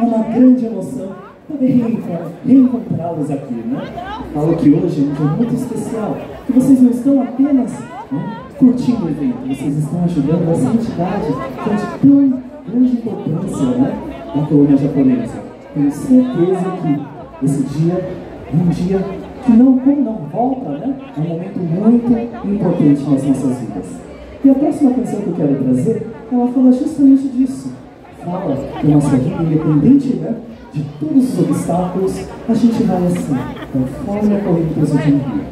É uma grande emoção poder reencontrá-los aqui, né? Falo que hoje é um dia muito especial e vocês não estão apenas né, curtindo o evento, vocês estão ajudando essa entidade que é de tão grande importância né, da colônia japonesa. Tenho certeza que esse dia é um dia que não, como não volta, né? É um momento muito importante nas nossas vidas. E a próxima canção que eu quero trazer, ela fala justamente disso. Fala que a nossa vida, independente né, de todos os obstáculos, a gente vai assim, conforme a correnteza de um rio.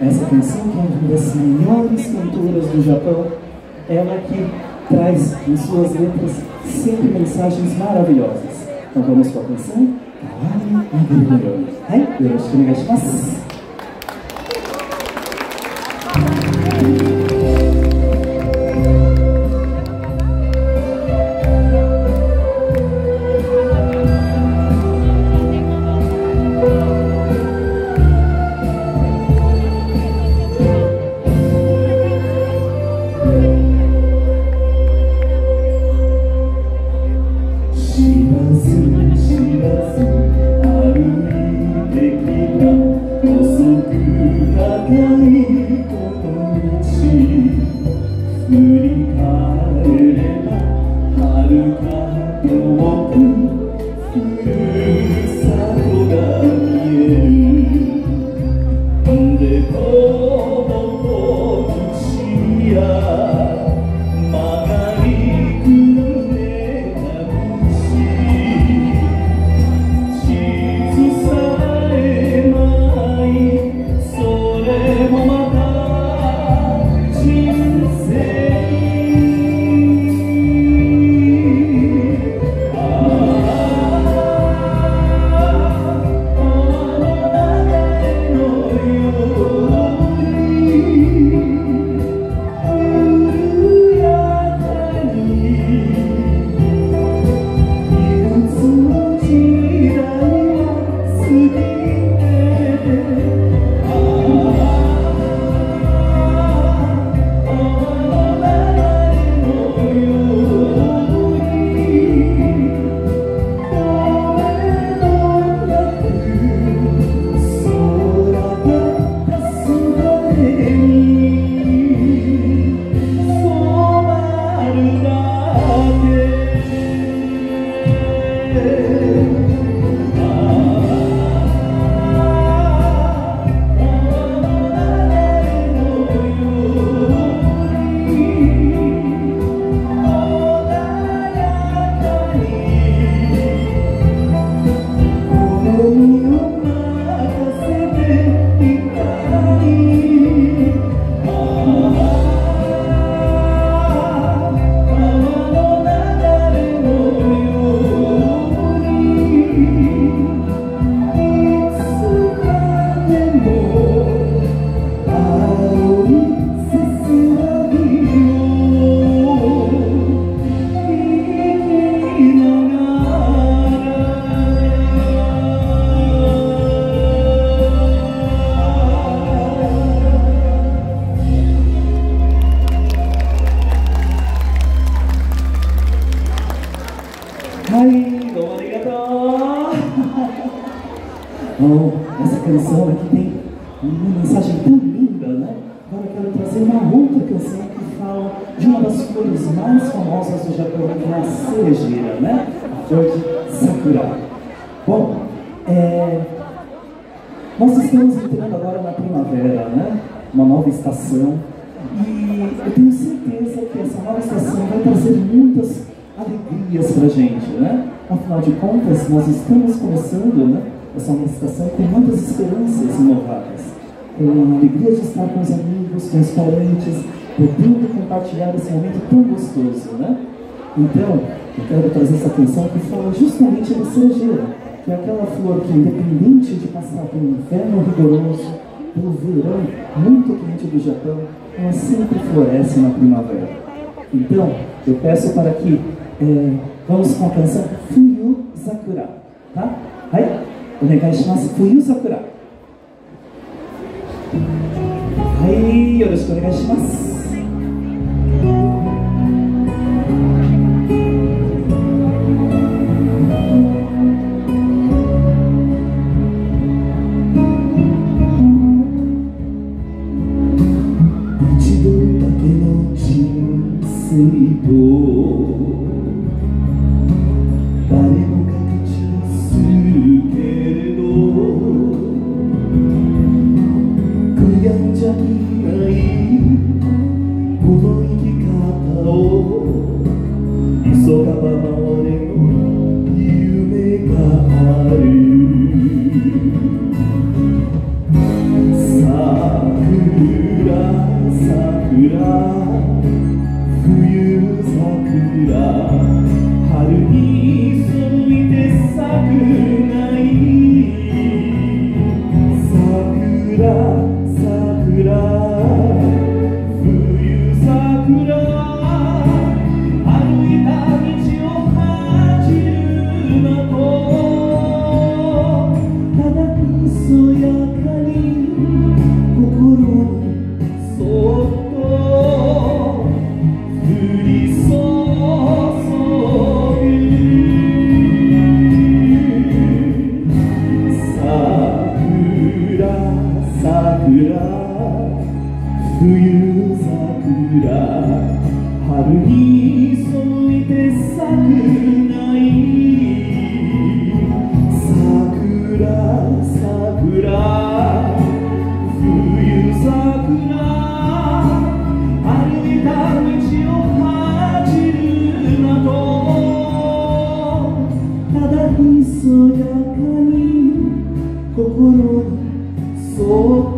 Essa canção, que é uma das melhores cantoras do Japão, ela que traz em suas letras sempre mensagens maravilhosas. Então vamos com a canção Kawari Agururo. Hai, yoroshiku onegaishimasu. 知 eu trazer uma canção que fala de uma das flores mais famosas do Japão, que é a cerejeira, né? A flor de Sakura. Bom, é, nós estamos entrando agora na primavera, né? Uma nova estação. E eu tenho certeza que essa nova estação vai trazer muitas alegrias para a gente, né? Afinal de contas, nós estamos começando né, essa nova estação com muitas esperanças renovadas. Com a alegria de estar com os amigos, com os parentes, podendo compartilhar esse momento tão gostoso, né? Então, eu quero trazer essa canção que fala justamente da cerejeira que é aquela flor que, independente de passar um inverno rigoroso, pelo verão muito quente do Japão, ela sempre floresce na primavera. Então, eu peço para que é, vamos com a canção Fuyu Sakura, tá? Aí, onegai shimasu, Fuyu Sakura. よろしくお願いします。桜。冬桜。покорона, сок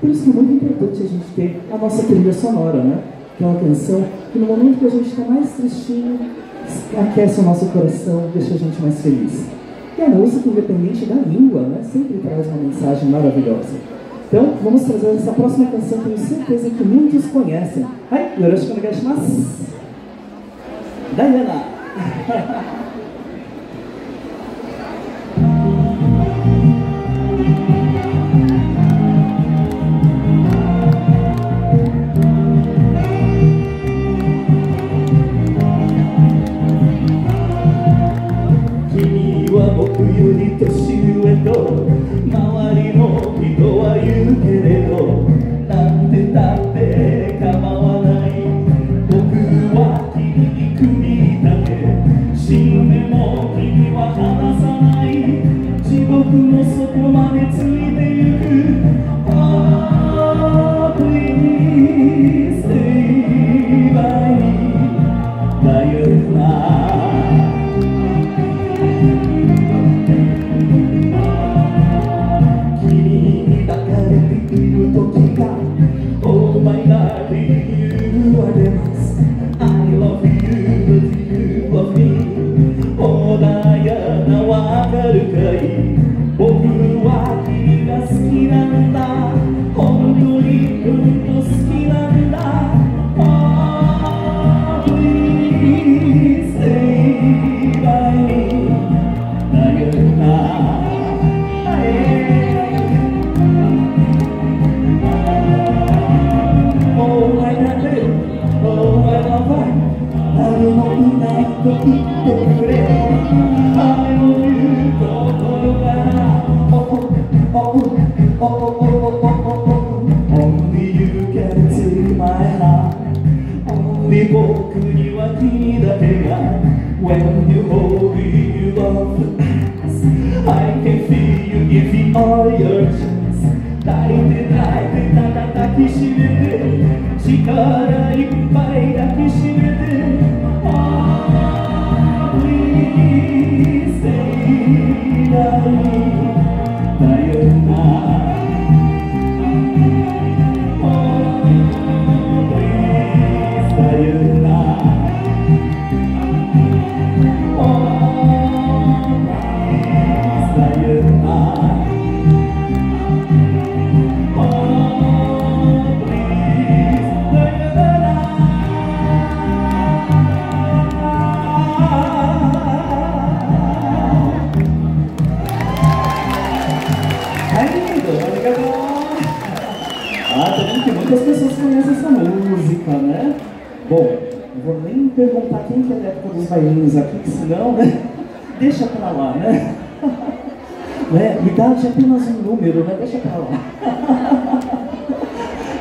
Por isso que é muito importante a gente ter a nossa trilha sonora, né? Que é uma canção que no momento que a gente está mais tristinho, aquece o nosso coração, deixa a gente mais feliz. E a música, independente da língua, né? Sempre traz uma mensagem maravilhosa. Então, vamos trazer essa próxima canção que tenho certeza que muitos conhecem. Ai, yoroshiku onegai shimasu. Diana. は離さない。地獄の底まで強い Por nem perguntar quem que é da época dos bailinhos aqui, que senão, né? Deixa pra lá, né? né? Idade é apenas um número, né? Deixa pra lá.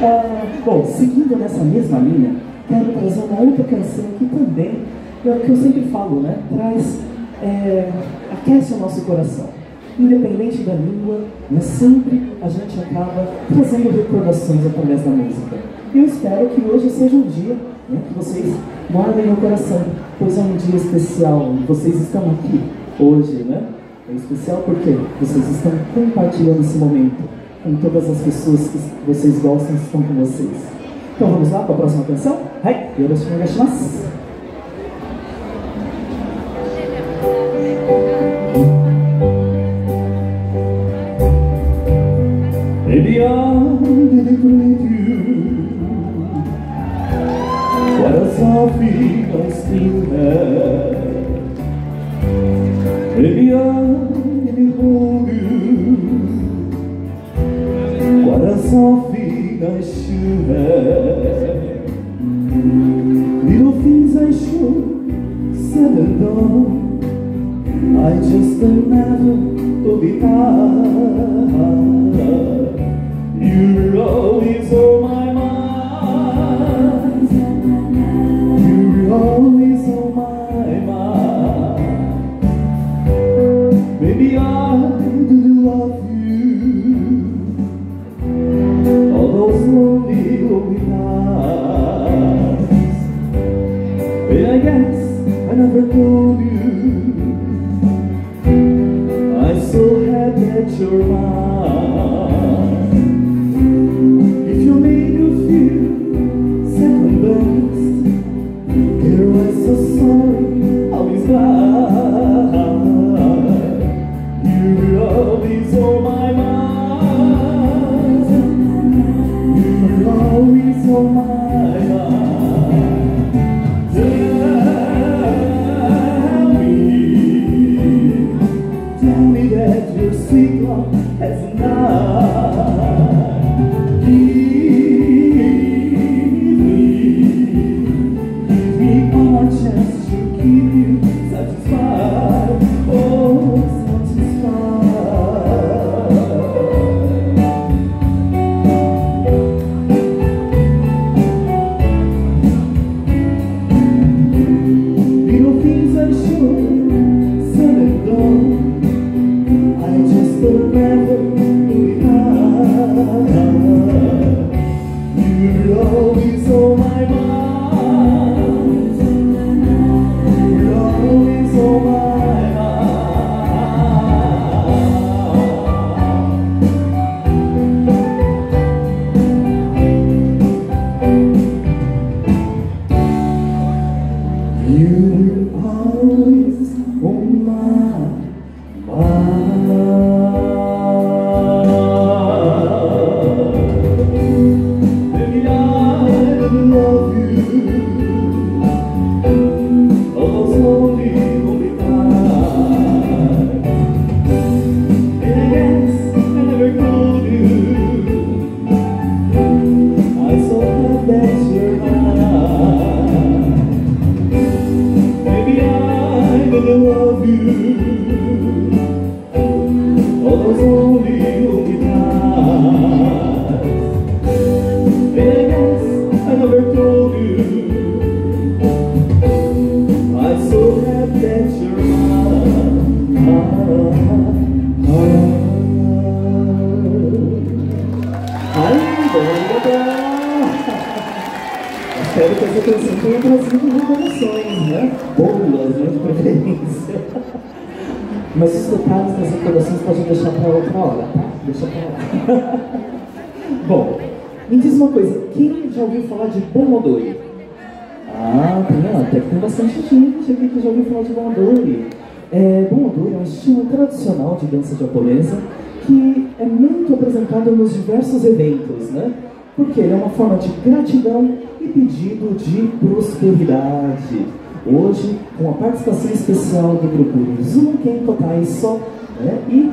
ah, bom, seguindo nessa mesma linha, quero trazer uma outra canção que também, é o que eu sempre falo, né? Traz, é, aquece o nosso coração independente da língua, mas sempre a gente acaba trazendo recordações através da música. Eu espero que hoje seja um dia né, que vocês guardem no coração, pois é um dia especial vocês estão aqui hoje, né? É especial porque vocês estão compartilhando esse momento com todas as pessoas que vocês gostam e estão com vocês. Então vamos lá para a próxima canção? Hai, yoroshiku onegaishimasu. Maybe I didn't believe What a soft feeling I still have Maybe I didn't hold you What a soft feeling I should have Little things I just to tenha trazido revoluções, né? Boas, né? De preferência. Mas os detalhes das recordações pode deixar para outra hora, tá? Deixa para lá. Bom, me diz uma coisa, quem já ouviu falar de Pomodori? Ah, tem, até que tem bastante gente aqui que já ouviu falar de Pomodori. É, Pomodori é um estilo tradicional de dança japonesa que é muito apresentado nos diversos eventos, né? Porque ele é uma forma de gratidão e pedido de prosperidade. Hoje, com a participação especial do grupo Zuken Kotai So né? e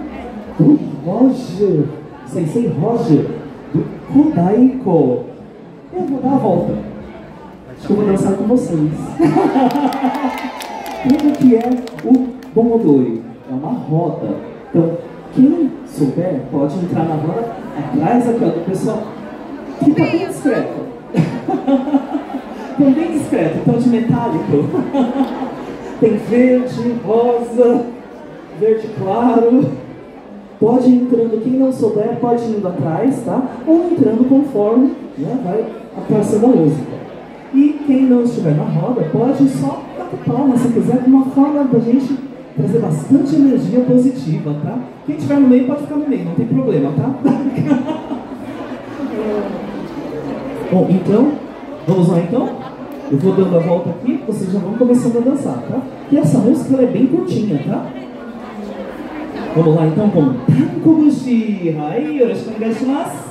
do Roger, Sensei Roger, do Kodaiko. Eu vou dar a volta. Acho que eu vou dançar com vocês. Tudo que é o Pomodori? É uma roda. Então, quem souber pode entrar na roda atrás aqui, ó, do pessoal. Fica bem discreto. Então, bem discreto, então de metálico. Tem verde, rosa, verde claro. Pode ir entrando, quem não souber pode ir indo atrás, tá? Ou entrando conforme né, vai aparecendo a música. E quem não estiver na roda pode só bater palma se quiser, de uma forma da gente trazer bastante energia positiva, tá? Quem estiver no meio pode ficar no meio, não tem problema, tá? Bom, então, vamos lá então? Eu vou dando a volta aqui, vocês já vão começando a dançar, tá? E essa música ela é bem curtinha, tá? Vamos lá então com Tankobushi. Hai, yoroshiku onegai shimasu.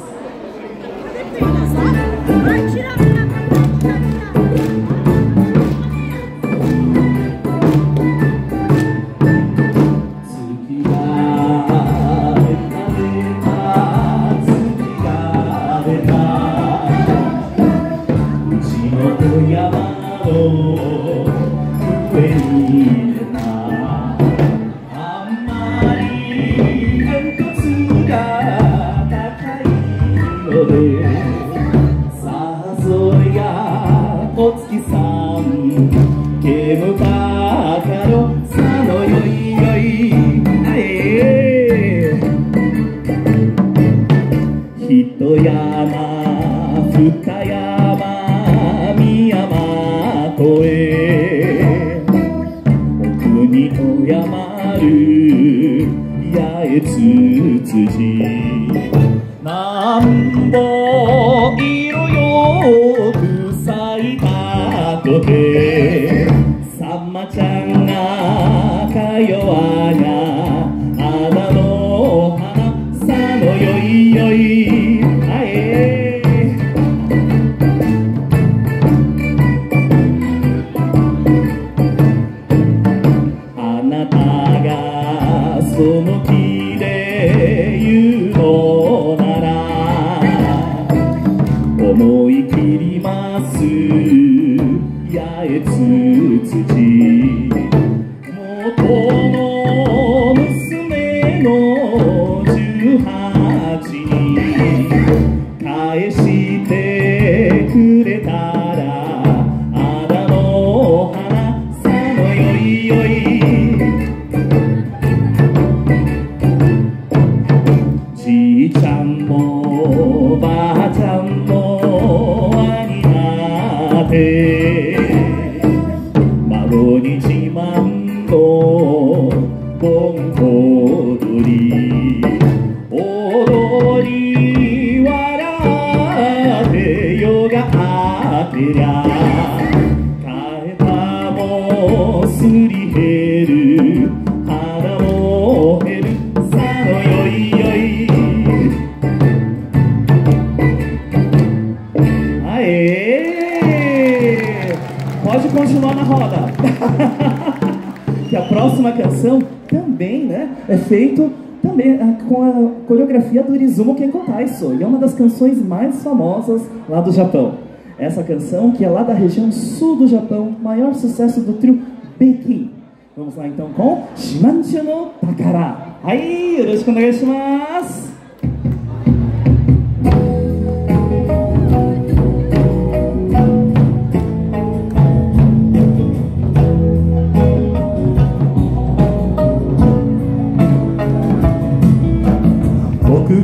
E é uma das canções mais famosas lá do Japão. Essa canção, que é lá da região sul do Japão, maior sucesso do trio Bekin. Vamos lá então com Shimanchu no Takara. Aí, yoroshiku onegai shimasu. 僕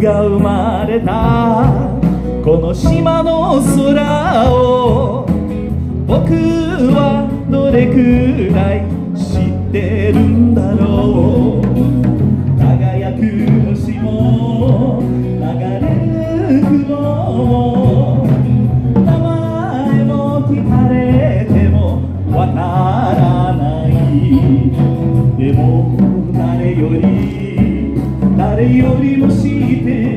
が生まれた。この島の空を僕はどれくらい知ってるんだろう。輝く星も流れる雲も名前も聞かれてもわからない。でも誰より誰よりも知 keep it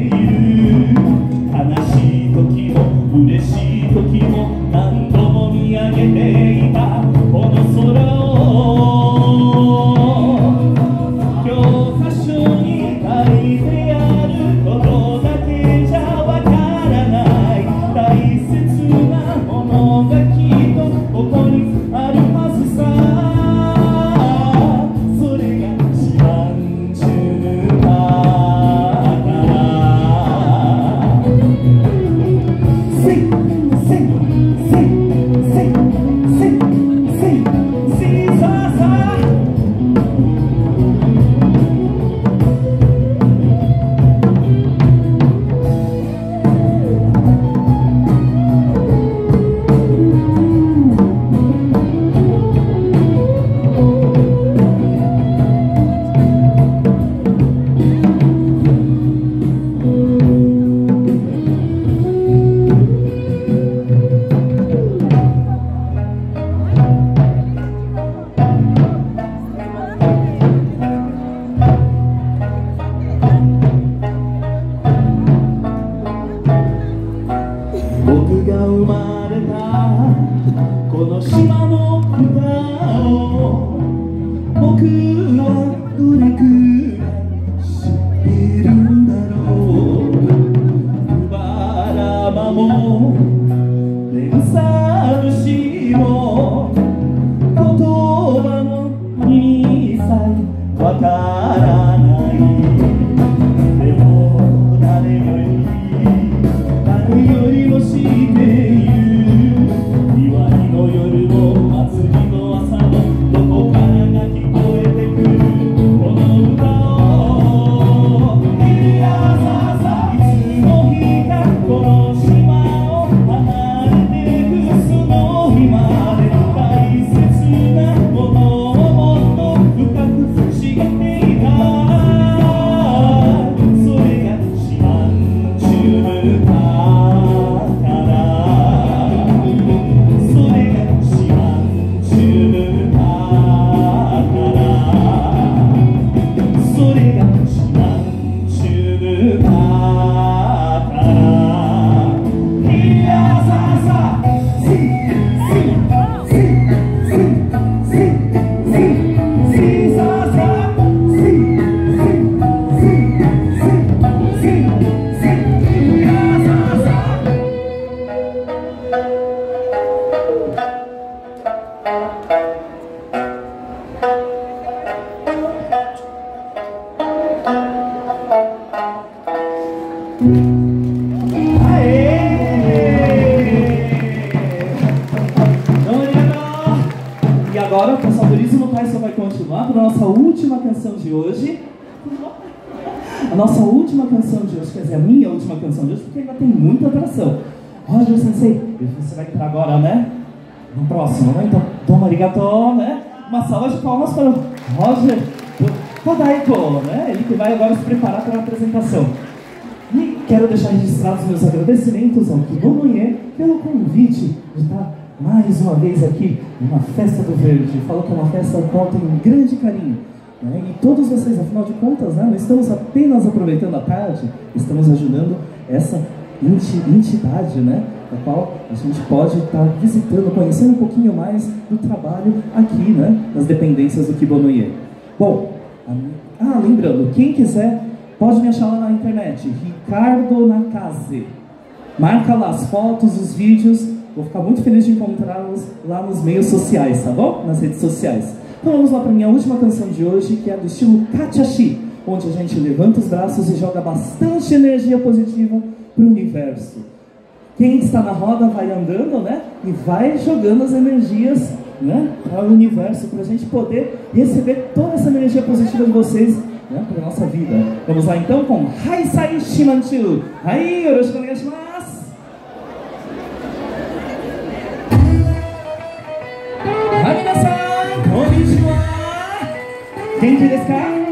よりも知って palmas para o Roger Kodaiko, né? Ele que vai agora se preparar para a apresentação. E quero deixar registrados meus agradecimentos ao Kibonoye pelo convite de estar mais uma vez aqui numa festa do verde. Falo que é uma festa ao qual tenho um grande carinho. né? E todos vocês, afinal de contas, né, não estamos apenas aproveitando a tarde, estamos ajudando essa enti- entidade, né, da qual a gente pode estar visitando, conhecendo um pouquinho mais do trabalho aqui, né, nas dependências do Kibonoye. Bom, ah, lembrando, quem quiser pode me achar lá na internet, Ricardo Nakase. Marca lá as fotos, os vídeos. Vou ficar muito feliz de encontrá-los lá nos meios sociais, tá bom? Nas redes sociais. Então vamos lá para minha última canção de hoje, que é do estilo Kachashi, onde a gente levanta os braços e joga bastante energia positiva para o universo quem está na roda vai andando, né? E vai jogando as energias né? para o universo, para a gente poder receber toda essa energia positiva de vocês né? para a nossa vida. Vamos lá então com Raisai Shimanchu. Aí, Yoroshiku Onegashimasu. Konnichiwa! Genki desu ka?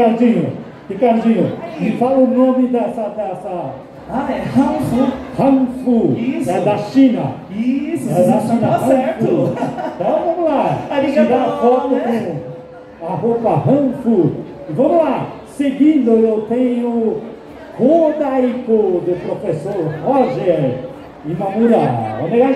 Ricardinho, Ricardinho, me fala o nome dessa. dessa... Ah, é Hanfu. Hanfu. Isso. É da China. Isso, é da tá China. Tá certo. Então vamos lá. Tá Tirar a foto né? com a roupa Hanfu. E vamos lá. Seguindo, eu tenho Kodaiko, do professor Roger Imamura. Obrigado.